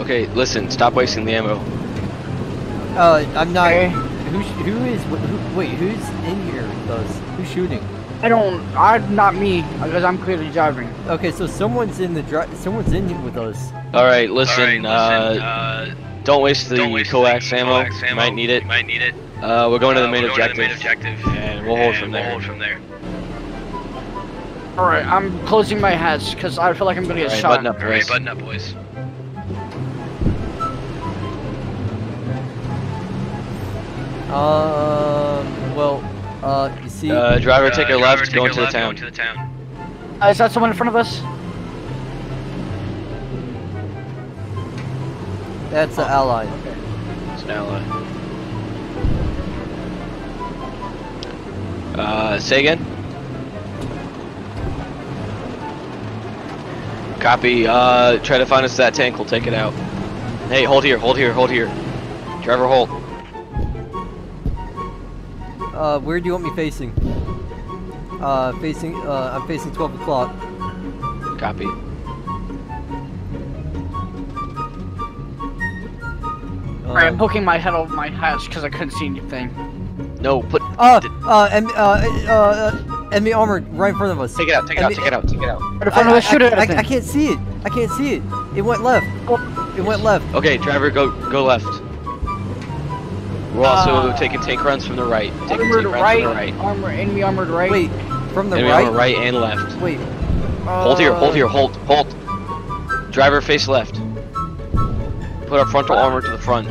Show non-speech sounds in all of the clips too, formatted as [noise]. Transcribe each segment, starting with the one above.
Okay, listen, stop wasting the ammo. Uh, I'm not. Okay. Who's who is who, wait? Who's in here with us? Who's shooting? I don't. I'm not me because I'm clearly driving. Okay, so someone's in the dri- Someone's in here with us. Alright, listen, uh, don't waste the coax ammo. You might need it. might need it. Uh, we're going to the main we're objective. Going to the main objective. And we'll hold and from we'll there. hold from there. All right, I'm closing my hatch because I feel like I'm gonna get Alright, shot. button up, All right, boys. button up, boys. Um. Well. Uh. You see. Uh, driver, take your Uh, left, driver, take go your into the left, go town. into the town. Uh, is that someone in front of us? that's the ally. It's an ally. Uh, say again? Copy, uh, try to find us that tank, we'll take it out. Hey, hold here, hold here, hold here. Driver, hold. Uh, where do you want me facing? Uh, facing. Uh, I'm facing 12 o'clock. Copy. All right, I'm Um, poking my head over my hatch because I couldn't see anything. No, put, Uh, uh, em, uh, uh, uh, enemy armor right in front of us. take it out, take it out, take it out, take it out. Right in front of us, shoot it. I, I, I can't see it. I can't see it. It went left. It went left. Okay, driver, go, go left. We're also Uh, taking tank runs from the right. Taking Armored tank runs right, from the right. armor, enemy armored right. Wait, from the Enemy right. on right and left. Wait. Hold here, hold uh, here, hold, hold. Driver face left. Put our frontal armor to the front.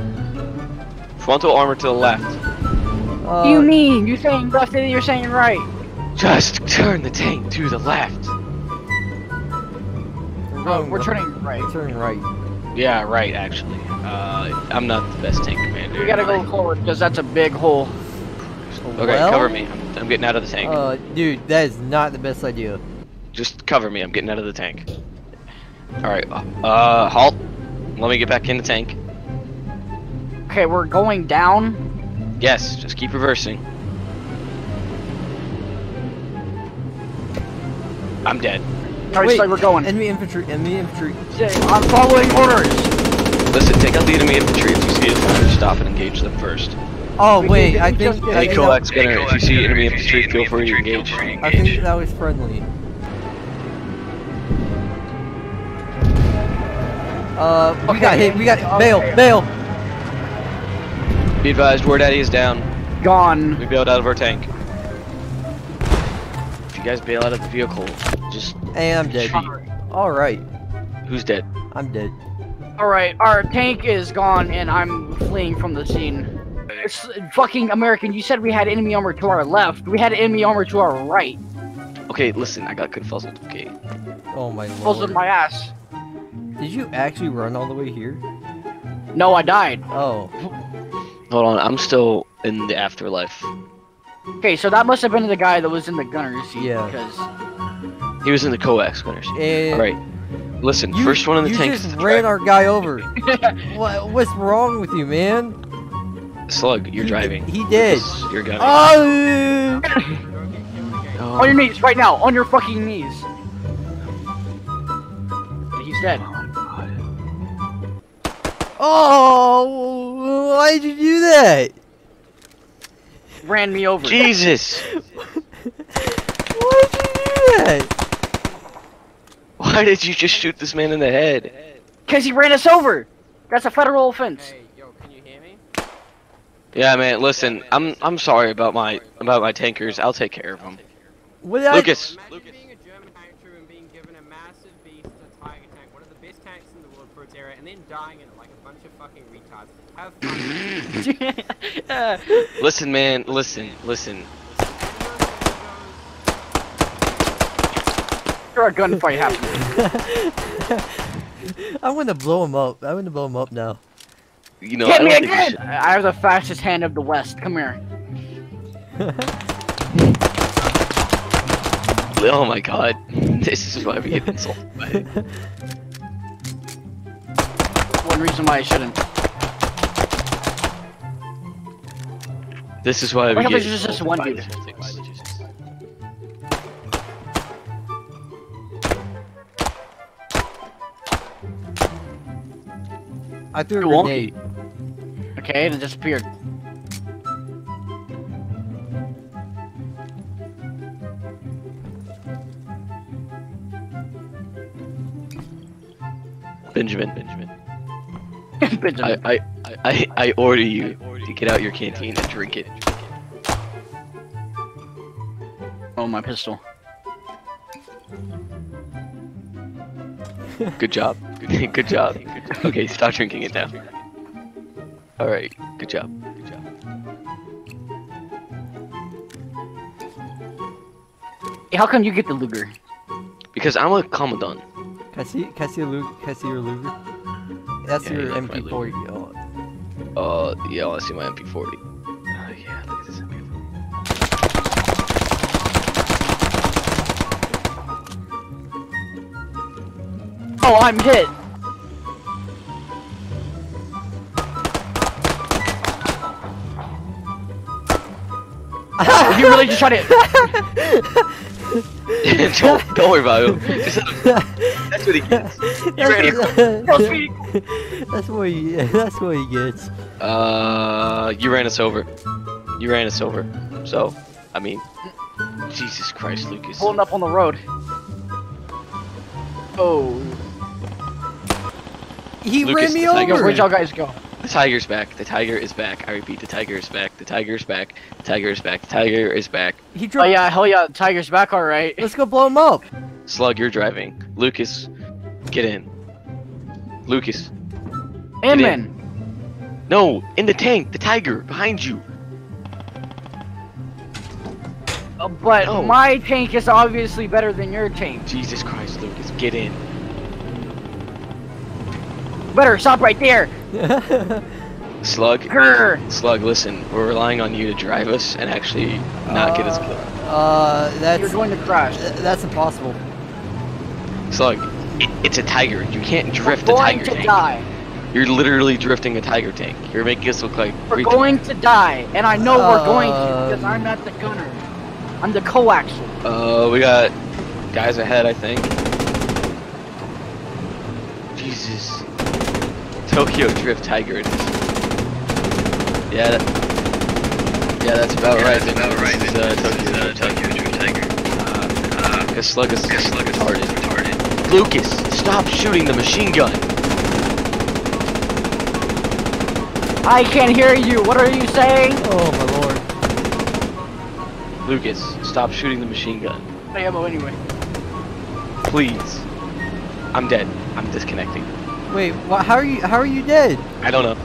Frontal armor to the left. Uh, you mean You're saying left and you're saying right? Just turn the tank to the left. we're, Uh, we're turning right. We're turning right. Yeah, right, actually. Uh, I'm not the best tank commander. We gotta go forward because that's a big hole. Okay, Well, cover me. I'm, I'm getting out of the tank. Uh, dude, that is not the best idea. Just cover me. I'm getting out of the tank. Alright, uh, halt. Let me get back in the tank. Okay, we're going down. Yes, just keep reversing. I'm dead. Alright, Wait, so we're going. Enemy infantry. Enemy infantry. I'm following orders. Listen, take out the enemy infantry. If you see it, fire, stop and engage them first. Oh We wait, did- I think. I Hey, think, Hey, that, Coax gunner, if you see enemy infantry, feel free to engage. I think that was friendly. Uh, we got hit. We got Okay. bail. Bail. Be advised, War Daddy is down. Gone. We bailed out of our tank. If you guys bail out of the vehicle, just And I'm dead. All right, who's dead? I'm dead. Alright, our tank is gone and I'm fleeing from the scene. It's fucking American. You said we had enemy armor to our left. We had enemy armor to our right. Okay, listen, I got confuzzled. Okay, Oh my Close lord. my ass. Did you actually run all the way here? No, I died. Oh, hold on. I'm still in the afterlife. Okay, so that must have been the guy that was in the gunner's seat. Yeah. Because He was in the coax gunners. and All right, listen. you, first one in the you tank. just is the ran driver. our guy over. [laughs] what, what's wrong with you, man? slug. You're He- driving. he did. You're gunning. Oh. Oh, on your knees right now. On your fucking knees. He's dead. Oh, oh why did you do that? Ran me over. Jesus! [laughs] Why did you do that? Why did you just shoot this man in the head? Because he ran us over. That's a federal offense. Hey, yo, can you hear me? Yeah, man. Listen, I'm I'm sorry about my about my tankers. I'll take care of them. What did I- Lucas. Being a German tank crew and being given a massive beast, a Tiger tank, one of the best tanks in the world for its era, and then dying in it a bunch of fucking retards. Have fun. [laughs] Listen, man. Listen, listen. You're a gunfight happening. [laughs] I want to blow him up. I want to blow him up now. You know, Hit I me don't think we again! I have the fastest hand of the West. Come here. [laughs] Oh my god. This is why we get insulted one reason why I shouldn't. This is why we get. There's just one dude. I threw a grenade. Okay, and it disappeared. Benjamin, Benjamin. Benjamin. I, I, I, I, I order you to get out your canteen and drink it. oh, my pistol. Good job. Good, good job. Good job. Okay, stop drinking it now. All right. Good job. Good job. Hey, how come you get the Luger? Because I'm a commandant. Can I see? Can I see a Luger? Can I see your Luger? That's Yeah, your my MP40. Oh. Uh, yeah, I want to see my MP40. Oh yeah, look at this MP40. Oh, I'm hit. [laughs] you really just tried to. [laughs] [laughs] don't, don't worry about him. Just let [laughs] him- That's what he gets. You ran That's, Go that's what he. [laughs] That's what he gets. Uh, you ran us over. You ran us over. So, I mean, Jesus Christ, Lucas. Pulling up on the road. Oh. He Lucas, ran me over. Where'd y'all guys go? The tiger's back. The tiger is back. I repeat, the tiger is back. The tiger is back. The tiger is back. The tiger is back. He Oh drove. yeah, hell yeah, the Tiger's back, alright. Let's go blow him up. Slug, you're driving. Lucas, get in. Lucas, Inman. no, in the tank. The tiger behind you. Uh, but No. my tank is obviously better than your tank. Jesus Christ, Lucas, get in. Better stop right there. Slug, Grr. Slug, listen, we're relying on you to drive us and actually not get us killed. Uh, You're going to crash. th- that's impossible. Slug, it, it's a tiger. You can't drift We're a going to die. You're literally drifting a tiger tank. You're making us look like We're retards. going to die, and I know we're going to Uh, because I'm not the gunner. I'm the coaxial. Uh, we got guys ahead, I think. Jesus. Tokyo Drift Tiger it is. Yeah, that, yeah, that's about right. That's about right. This is, uh, Tokyo, Tokyo Drift Tiger. Uh, uh, Slug is, Slug is retarded. retarded. Lucas, stop shooting the machine gun. I can't hear you. What are you saying? Oh my lord. Lucas, stop shooting the machine gun. I ammo anyway. Please. I'm dead. I'm disconnecting. Wait, wha how are you? How are you dead? I don't know.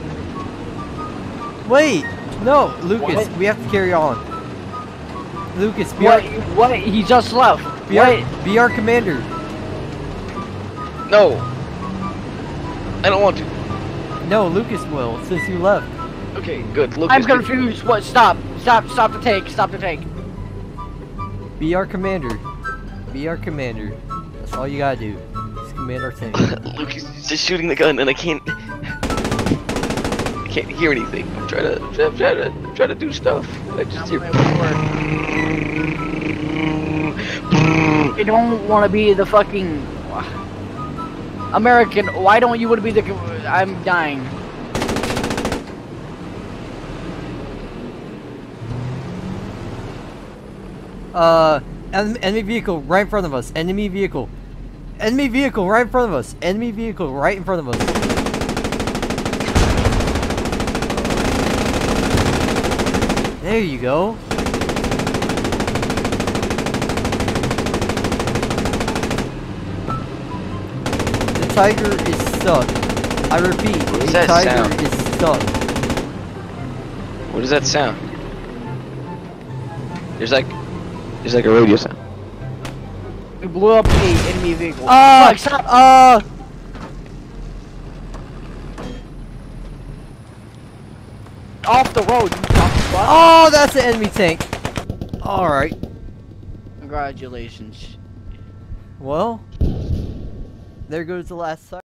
Wait, no, Lucas, What? we have to carry on. Lucas, be What? our, What? He just left. be What? our, be our commander. No. I don't want to. No, Lucas will, since you left. Okay, good. Lucas, I'm confused. What? Stop. Stop. Stop the tank. Stop the tank. Be our commander. Be our commander. That's all you gotta do. Just command our tank. Lucas is just shooting the gun, and I can't. I can't hear anything. I'm trying to, I'm trying to, I'm trying to do stuff. I just hear. You don't want to be the fucking American. Why don't you want to be the? I'm dying. Uh, enemy vehicle right in front of us. Enemy vehicle. Enemy vehicle right in front of us. Enemy vehicle right in front of us. There you go. The tiger is stuck. I repeat, What the tiger sound? is stuck. What does that sound? There's like, there's like a radio sound. We blew up the enemy vehicle. Fuck, stop. uh, Off the road. You oh, that's an enemy tank. Alright. Congratulations. Well, there goes the last time.